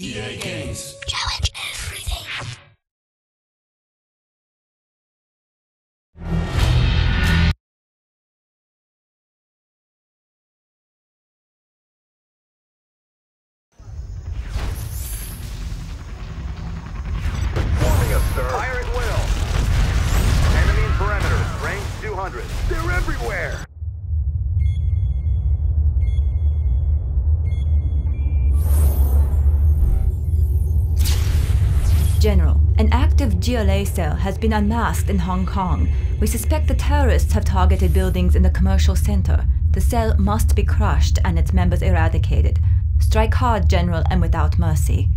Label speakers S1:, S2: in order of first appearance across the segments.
S1: EA Games.
S2: Challenge
S3: GLA cell has been unmasked in Hong Kong. We suspect the terrorists have targeted buildings in the commercial center. The cell must be crushed and its members eradicated. Strike hard, General, and without mercy.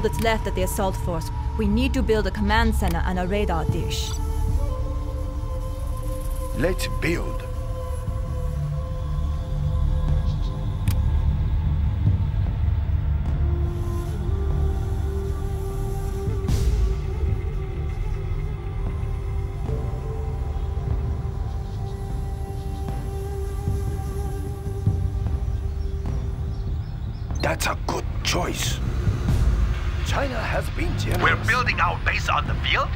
S3: All that's left of the assault force. We need to build a command center and a radar dish.
S4: Let's build. That's a good choice. China has been generous.
S5: We're building our base on the field.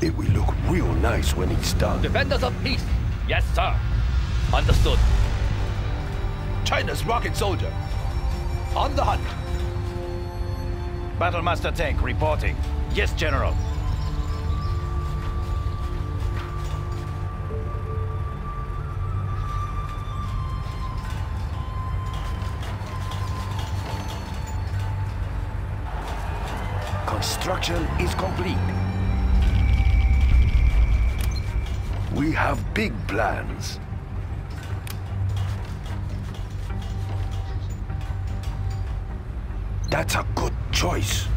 S4: It will look real nice when it's done.
S6: Defenders of peace. Yes, sir. Understood.
S7: China's rocket soldier. On the hunt.
S6: Battlemaster tank reporting. Yes, General.
S4: Construction is complete. We have big plans. That's a good choice.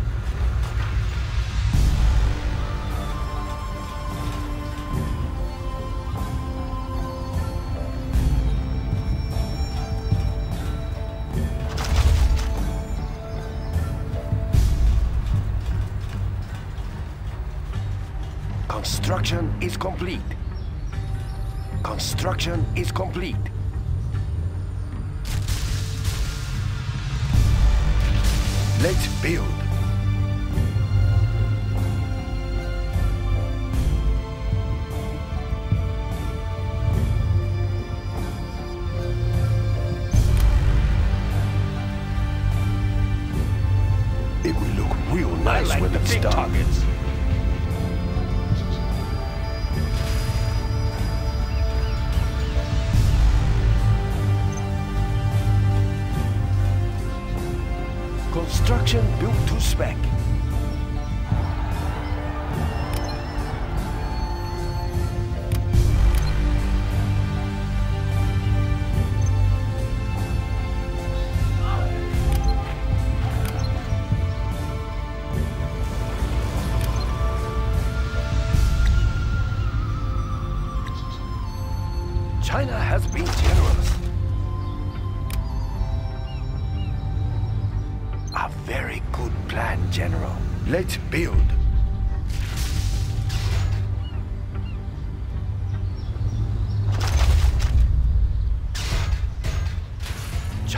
S4: Is complete. Construction is complete. Let's build. It will look real nice
S6: like
S4: when it's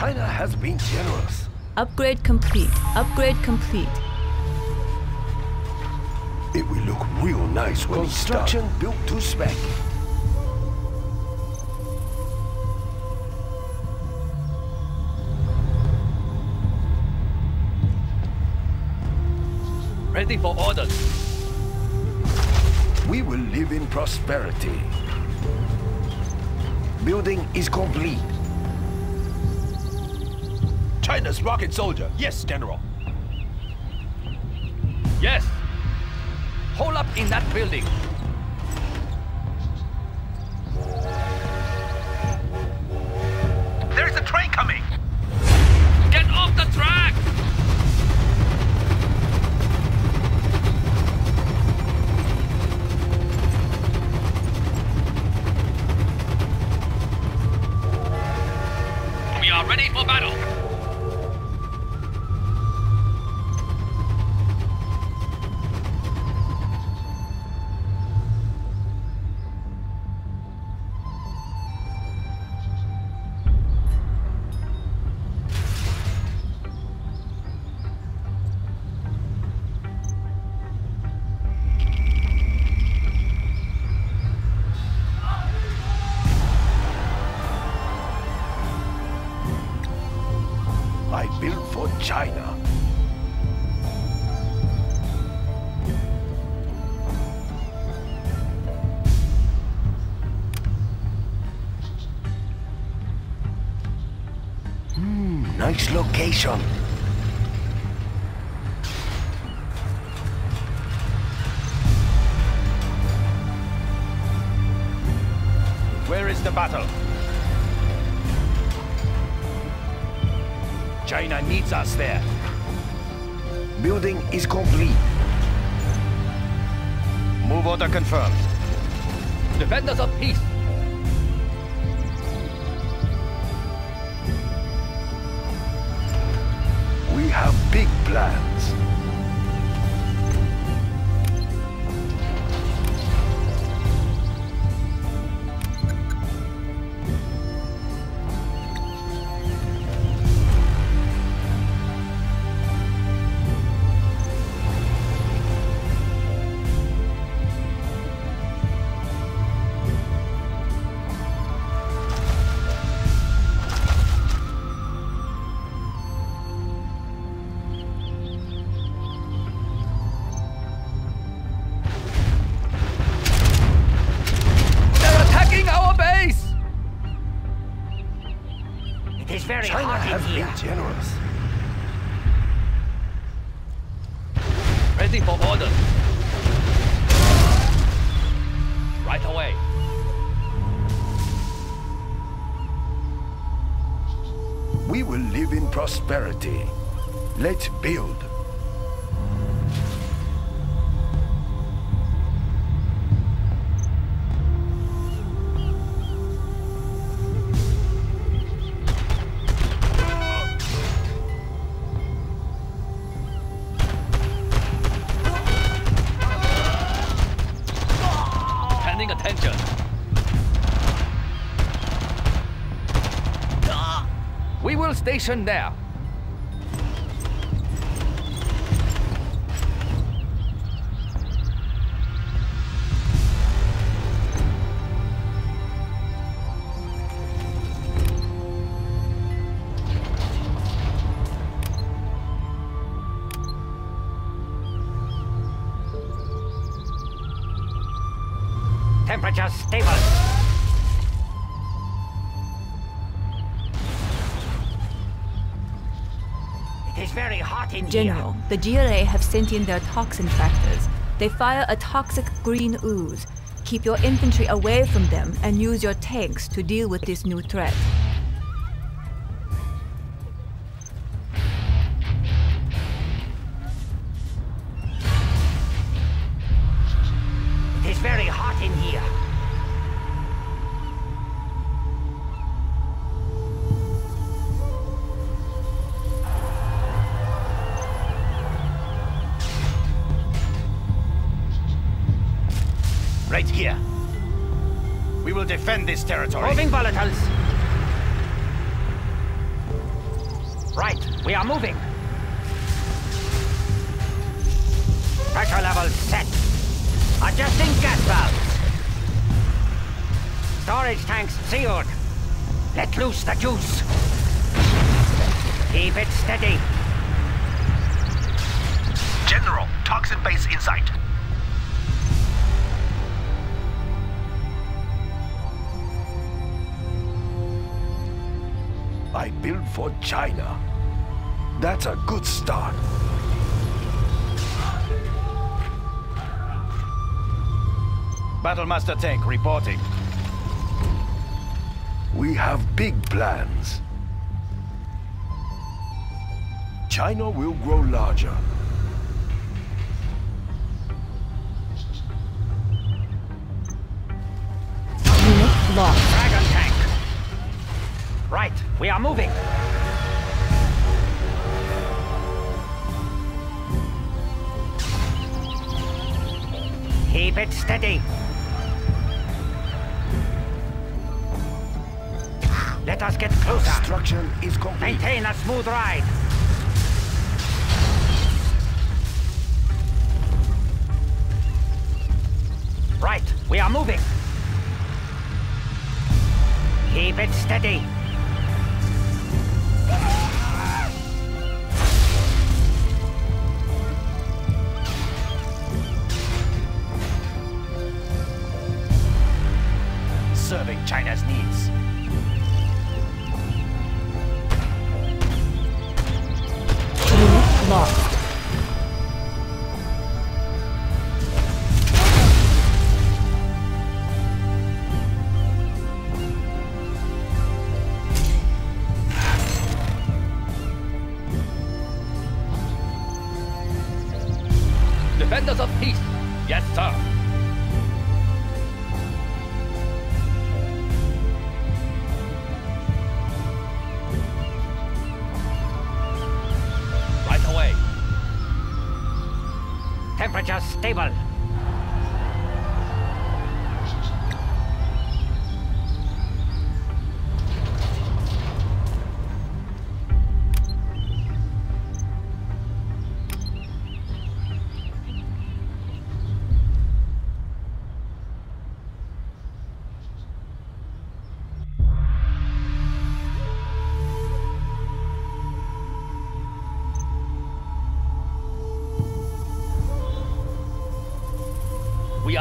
S4: China has been generous.
S3: Upgrade complete. Upgrade complete.
S4: It will look real nice when Construction it's done. built to spec.
S6: Ready for orders.
S4: We will live in prosperity. Building is complete.
S2: China's rocket soldier. Yes, General.
S6: Yes. Hold up in that building.
S4: Nice location.
S6: Where is the battle? China needs us there.
S4: Building is complete.
S6: Move order confirmed. Defenders of peace.
S4: Big
S6: Let's build. Attention.
S4: We will
S6: station there.
S3: General, the GLA have sent in their toxin tractors. They fire a toxic green ooze. Keep your infantry away from them and use your tanks to deal with this new threat.
S8: It is very hot in here.
S6: Defend this territory.
S8: Moving volatiles. Right, we are moving. Pressure level set. Adjusting gas valves. Storage tanks sealed. Let loose the juice. Keep it steady.
S2: General, toxin base in sight.
S4: I built for China. That's a good start.
S6: Battlemaster tank reporting.
S4: We have big plans. China will grow larger.
S8: Right, we are moving. Keep it steady. Let us get closer.
S4: Construction is complete.
S8: Maintain a smooth ride. Right, we are moving. Keep it steady.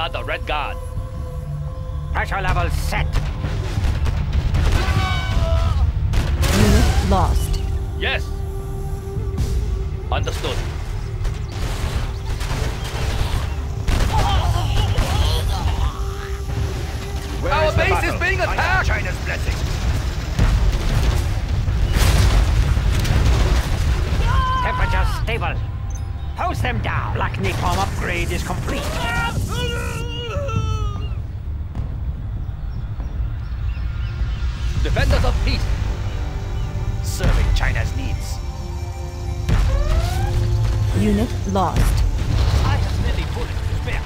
S6: We are the Red Guard.
S8: Pressure level set.
S3: Unit lost.
S6: Yes. Understood.
S5: Where
S6: Our
S5: is the
S6: base is being attacked!
S5: China's blessing.
S8: Temperature stable. Hose them down. Black napalm upgrade is complete.
S6: Defenders of peace. Serving China's needs.
S3: Unit lost.
S6: I have bullets to spare.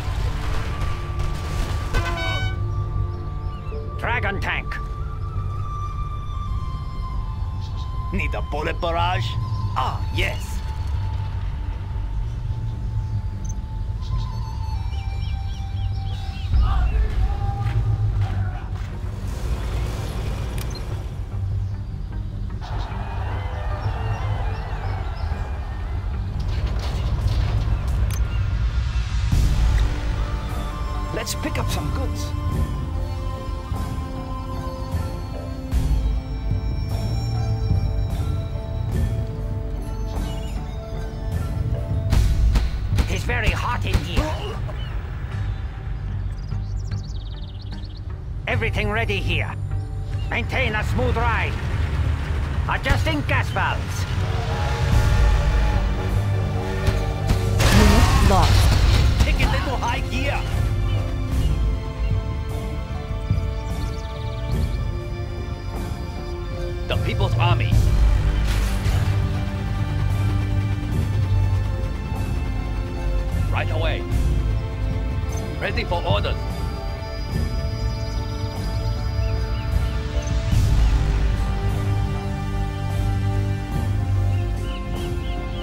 S8: Dragon tank.
S6: Need a bullet barrage? Ah, yes. Let's pick up some goods.
S8: It is very hot in here. Everything ready here. Maintain a smooth ride. Adjusting gas valves.
S3: Unit lost.
S6: Take it into high gear. the People's Army. Right away. Ready for orders.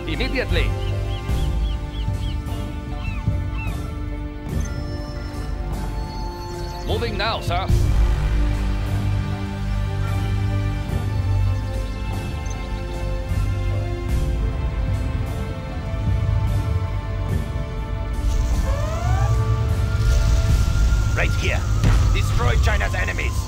S6: Immediately. Moving now, sir.
S2: Here. Destroy China's enemies.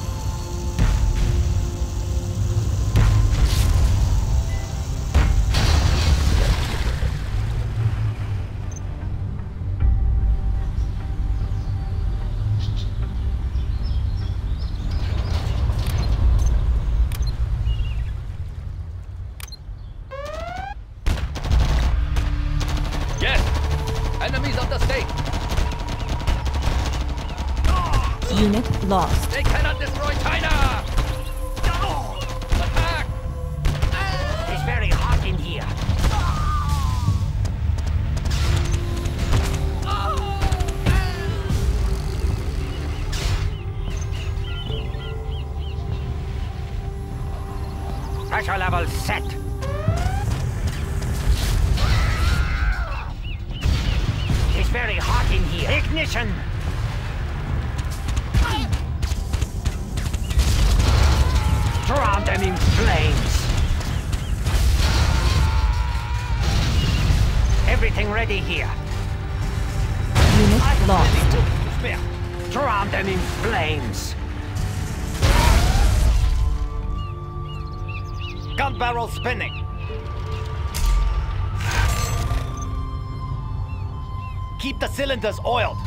S8: Ignition! Drown them in flames! Everything ready here.
S3: Unit lost.
S8: Drown them in flames!
S2: Gun barrel spinning. Keep the cylinders oiled.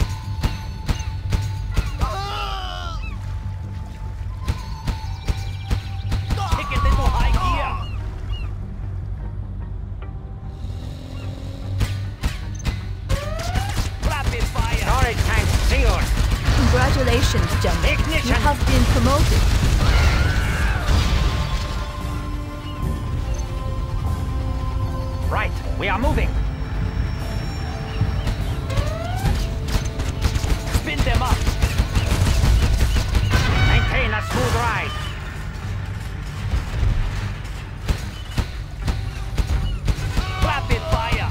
S8: We are moving.
S2: Spin them up.
S8: Maintain a smooth ride.
S2: Rapid fire.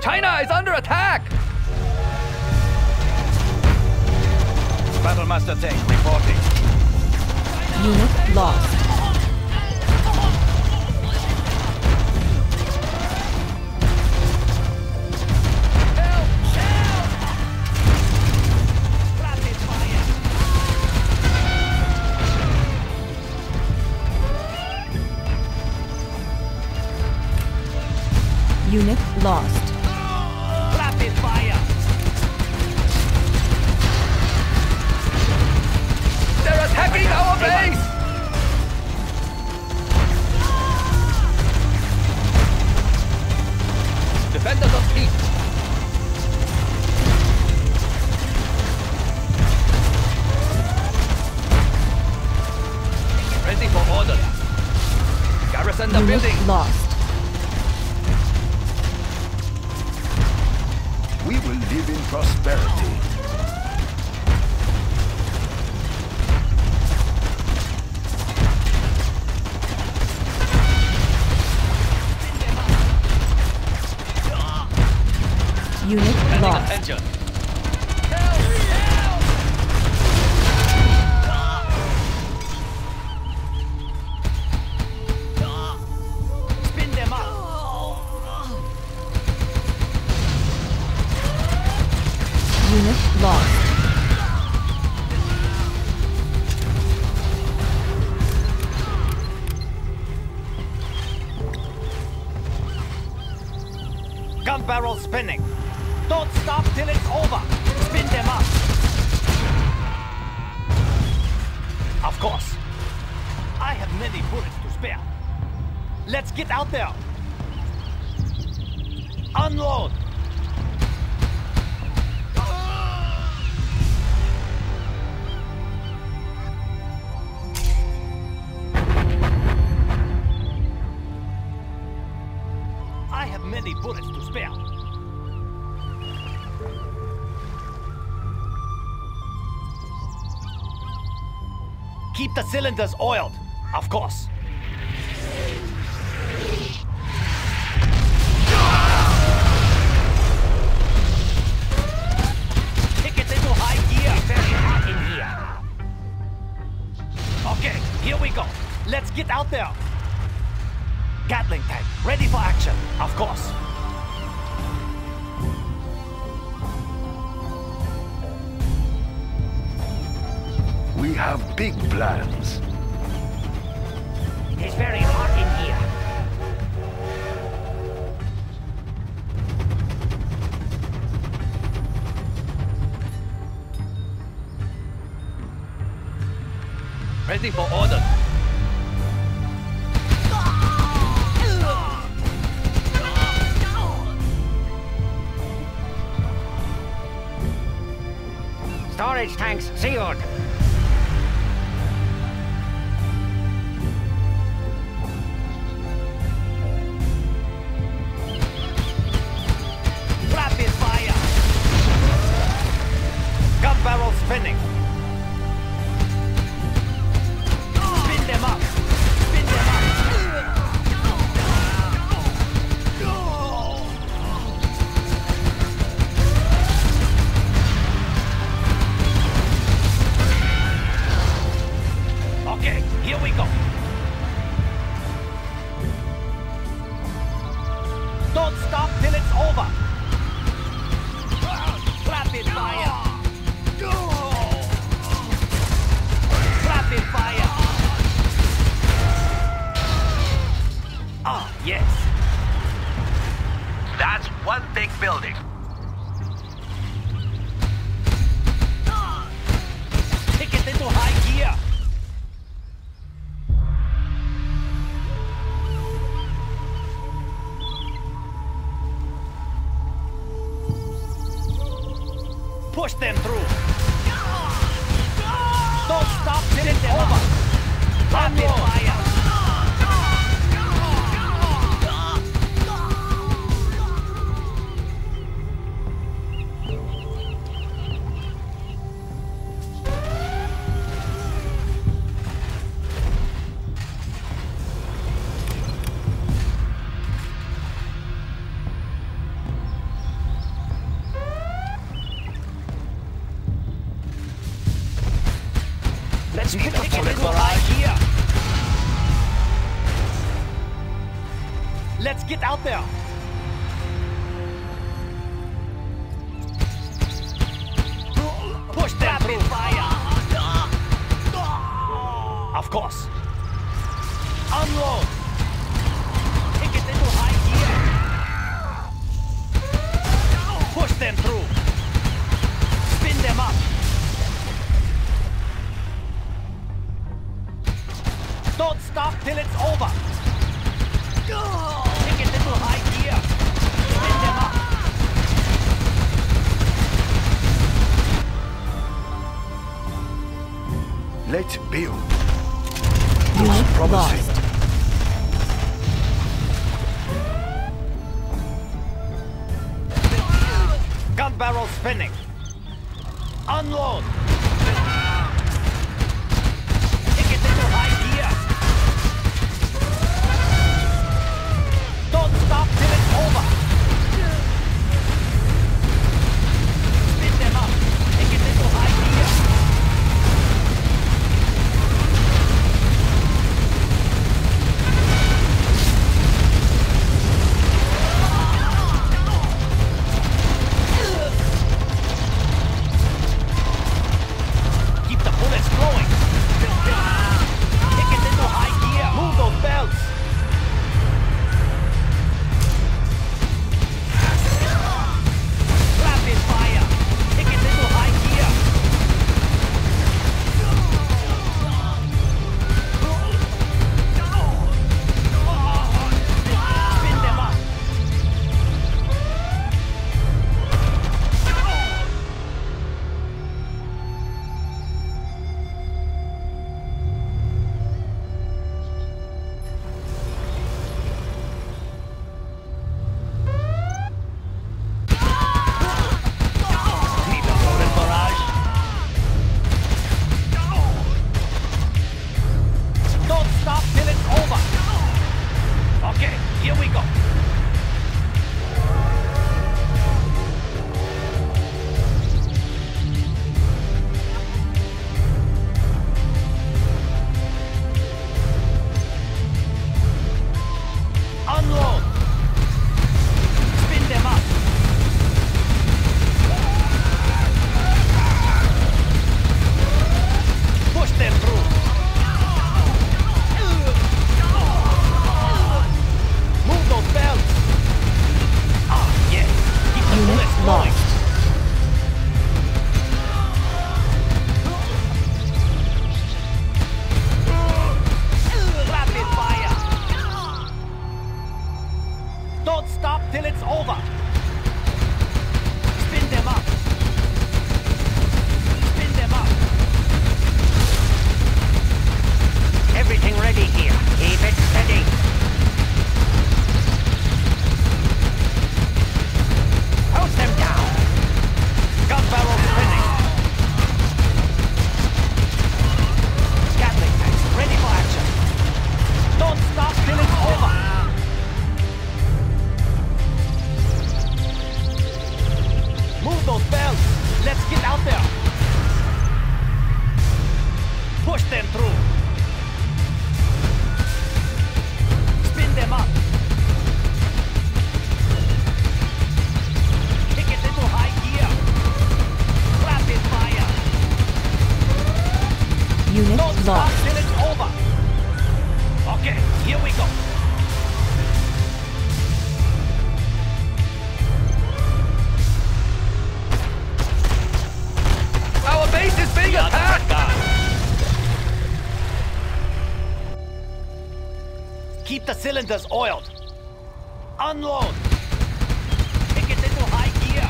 S6: China is under attack!
S2: Battlemaster tank reporting.
S3: Unit lost. Lost.
S2: Gun barrel spinning. Don't stop till it's over. Spin them up. Of course. I have many bullets to spare. Let's get out there. Unload. keep the cylinders oiled, of course. Kick it into high gear. Very hot in here. Okay, here we go. Let's get out there. Gatling tank, ready for action, of course.
S4: have big plans.
S8: It's very hot in here.
S6: Ready for orders.
S8: Storage tanks sealed.
S2: Push them through. Don't stop, over. Pop it. course. Unload! Take it into high gear. Push them through. Till it's over! Cylinders oiled. Unload. Kick it into high gear.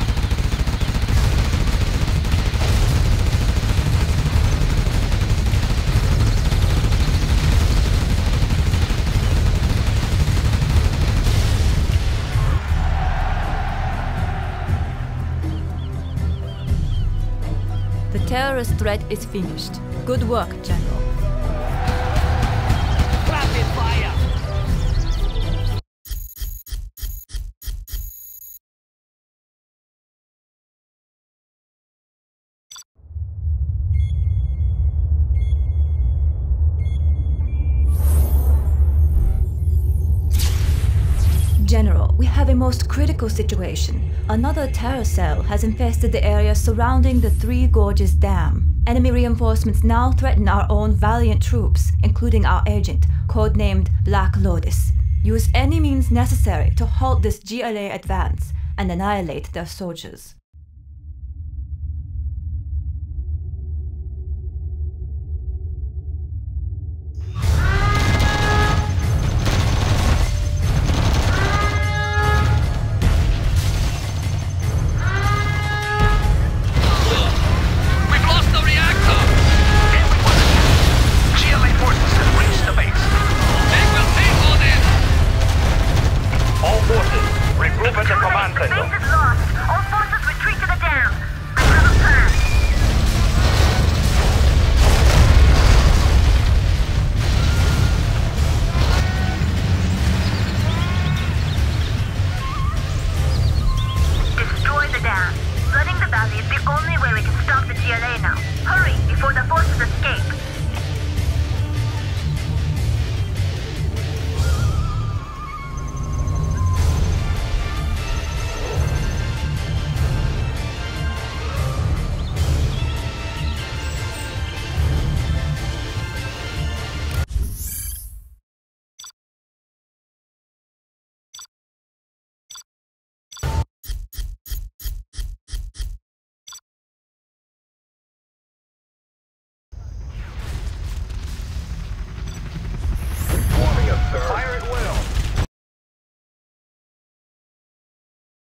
S3: The terrorist threat is finished. Good work, General. Have a most critical situation. Another terror cell has infested the area surrounding the Three Gorges Dam. Enemy reinforcements now threaten our own valiant troops, including our agent, codenamed Black Lotus. Use any means necessary to halt this GLA advance and annihilate their soldiers.